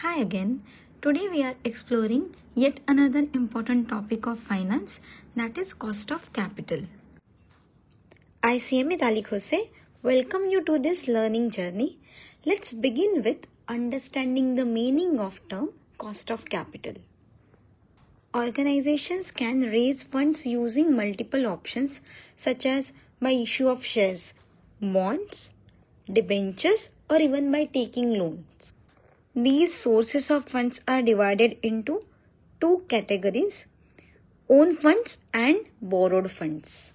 Hi again. Today we are exploring yet another important topic of finance that is cost of capital. I CMA Khose welcome you to this learning journey. Let's begin with understanding the meaning of term cost of capital. Organizations can raise funds using multiple options such as by issue of shares, bonds, debentures or even by taking loans. These sources of funds are divided into two categories own funds and borrowed funds.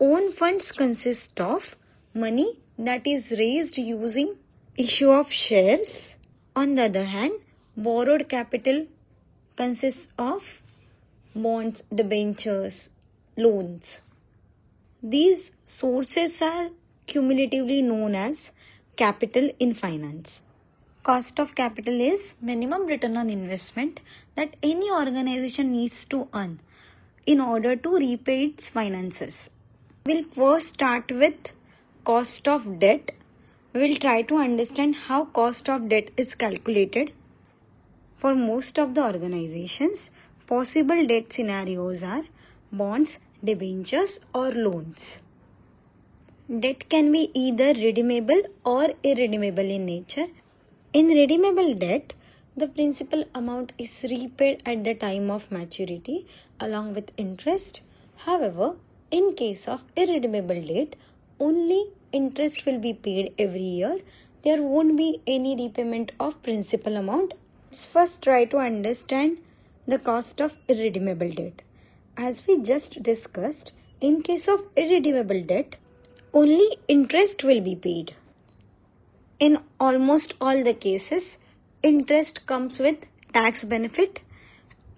Own funds consist of money that is raised using issue of shares. On the other hand, borrowed capital consists of bonds, debentures, loans. These sources are cumulatively known as capital in finance. Cost of capital is minimum return on investment that any organization needs to earn in order to repay its finances. We'll first start with cost of debt. We'll try to understand how cost of debt is calculated. For most of the organizations, possible debt scenarios are bonds, debentures or loans. Debt can be either redeemable or irredeemable in nature in redeemable debt, the principal amount is repaid at the time of maturity along with interest. However, in case of irredeemable debt, only interest will be paid every year. There won't be any repayment of principal amount. Let's first try to understand the cost of irredeemable debt. As we just discussed, in case of irredeemable debt, only interest will be paid in almost all the cases interest comes with tax benefit.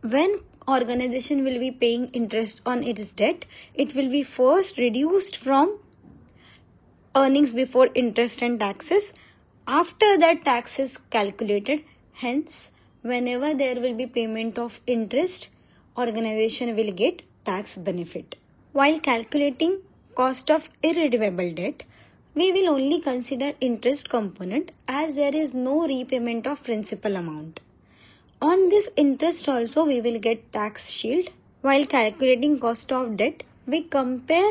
When organization will be paying interest on its debt it will be first reduced from earnings before interest and taxes. After that tax is calculated. Hence whenever there will be payment of interest organization will get tax benefit. While calculating cost of irredeemable debt we will only consider interest component as there is no repayment of principal amount. On this interest also we will get tax shield. While calculating cost of debt, we compare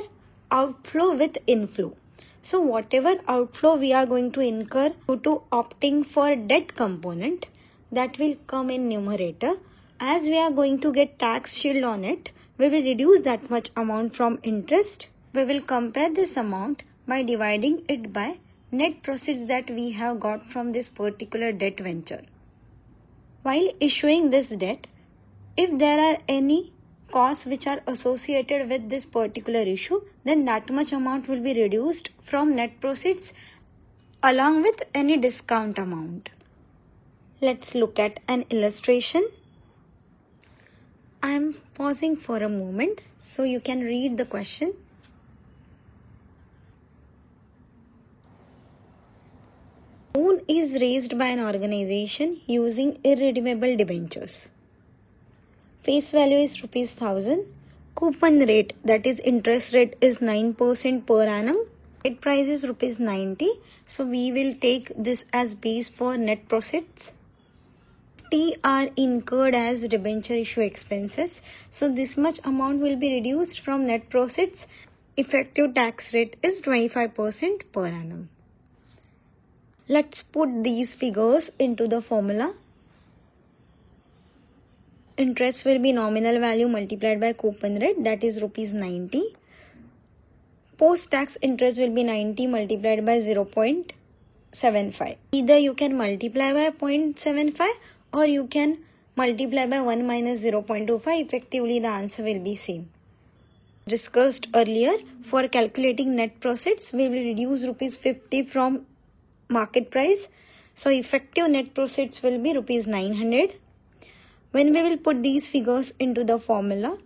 outflow with inflow. So whatever outflow we are going to incur due to opting for debt component that will come in numerator. As we are going to get tax shield on it, we will reduce that much amount from interest. We will compare this amount by dividing it by net proceeds that we have got from this particular debt venture. While issuing this debt, if there are any costs which are associated with this particular issue, then that much amount will be reduced from net proceeds along with any discount amount. Let's look at an illustration. I am pausing for a moment so you can read the question. Is raised by an organization using irredeemable debentures. Face value is rupees 1000. Coupon rate that is interest rate is 9% per annum. It price is rupees 90. So we will take this as base for net proceeds. T are incurred as debenture issue expenses. So this much amount will be reduced from net proceeds. Effective tax rate is 25% per annum. Let's put these figures into the formula. Interest will be nominal value multiplied by coupon rate that is rupees 90. Post tax interest will be 90 multiplied by 0.75. Either you can multiply by 0.75 or you can multiply by 1 minus 0.25. Effectively the answer will be same. Discussed earlier for calculating net proceeds we will reduce rupees 50 from market price. So effective net proceeds will be rupees 900. When we will put these figures into the formula,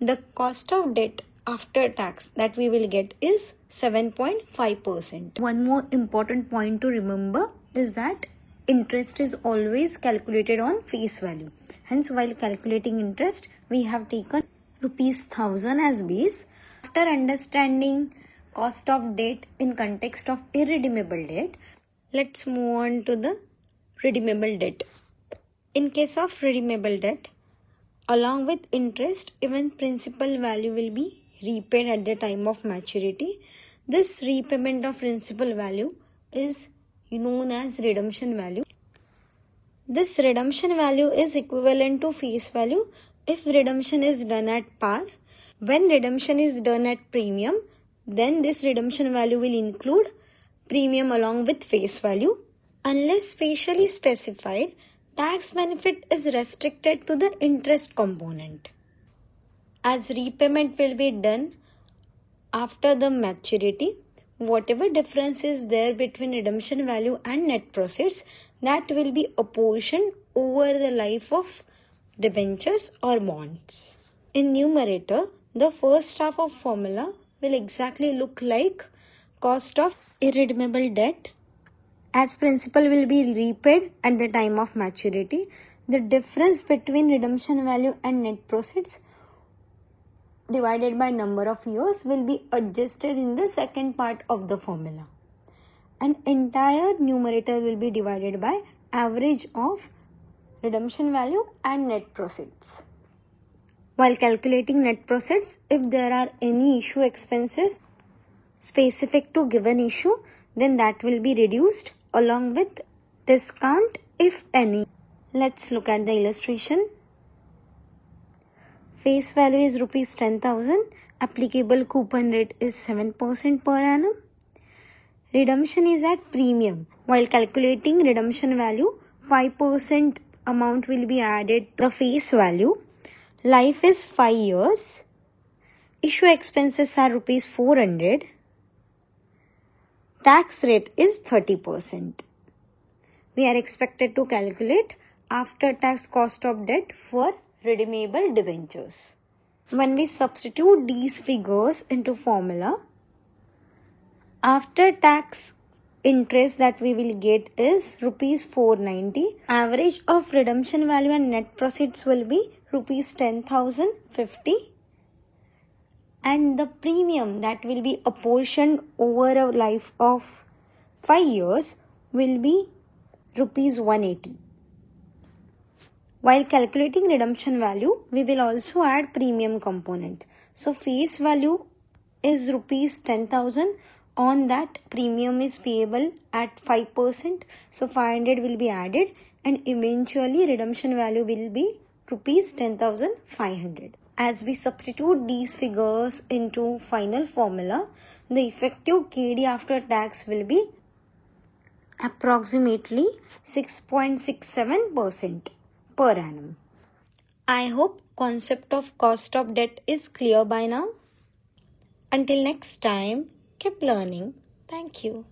the cost of debt after tax that we will get is 7.5%. One more important point to remember is that interest is always calculated on face value. Hence while calculating interest, we have taken rupees 1000 as base. After understanding cost of debt in context of irredeemable debt, let's move on to the redeemable debt. In case of redeemable debt, along with interest, even principal value will be repaid at the time of maturity. This repayment of principal value is known as redemption value. This redemption value is equivalent to face value if redemption is done at par. When redemption is done at premium, then this redemption value will include premium along with face value. Unless specially specified, tax benefit is restricted to the interest component. As repayment will be done after the maturity, whatever difference is there between redemption value and net proceeds, that will be apportioned over the life of debentures or bonds. In numerator, the first half of formula will exactly look like cost of irredeemable debt as principal will be repaid at the time of maturity. The difference between redemption value and net proceeds divided by number of years will be adjusted in the second part of the formula. And entire numerator will be divided by average of redemption value and net proceeds. While calculating net proceeds, if there are any issue expenses specific to given issue, then that will be reduced along with discount if any. Let's look at the illustration. Face value is rupees 10,000. Applicable coupon rate is 7% per annum. Redemption is at premium. While calculating redemption value, 5% amount will be added to the face value. Life is 5 years. Issue expenses are rupees 400. Tax rate is 30%. We are expected to calculate after tax cost of debt for redeemable debentures. When we substitute these figures into formula, after tax interest that we will get is rupees 490 average of redemption value and net proceeds will be rupees 10050 and the premium that will be apportioned over a life of 5 years will be rupees 180 while calculating redemption value we will also add premium component. So face value is rupees 10000 on that premium is payable at 5% so 500 will be added and eventually redemption value will be rupees 10500 as we substitute these figures into final formula the effective kd after tax will be approximately 6.67% per annum i hope concept of cost of debt is clear by now until next time Keep learning. Thank you.